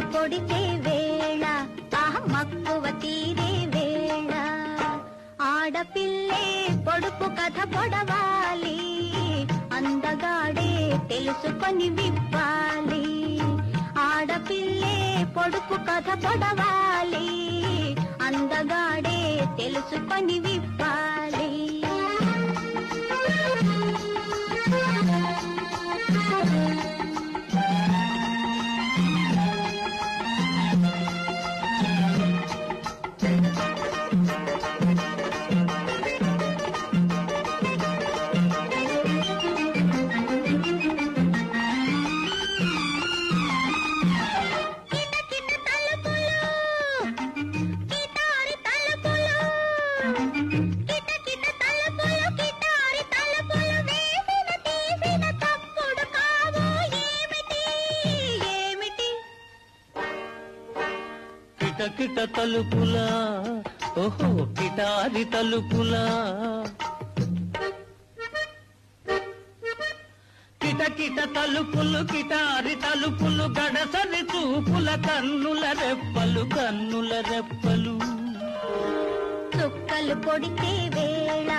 పొడితే వేళ ఆ మక్కువ తీరే వేళ. ఆడపిల్లే పొడుపు కథ పొడవాలి అందగాడే తెలుసుకొని విప్పాలి. ఆడపిల్లే పొడుపు కథ పొడవాలి అందగాడే తెలుసుకొని విప్పాలి. కిటకిట తలుపులా ఓహో కిటారి తలుపులా. కిటకిట తలుపులు కిటారి తలుపులు గడసరి చూపుల కన్నుల రెప్పలు కన్నుల రెప్పలు. చుక్కలు పొడితే వేళ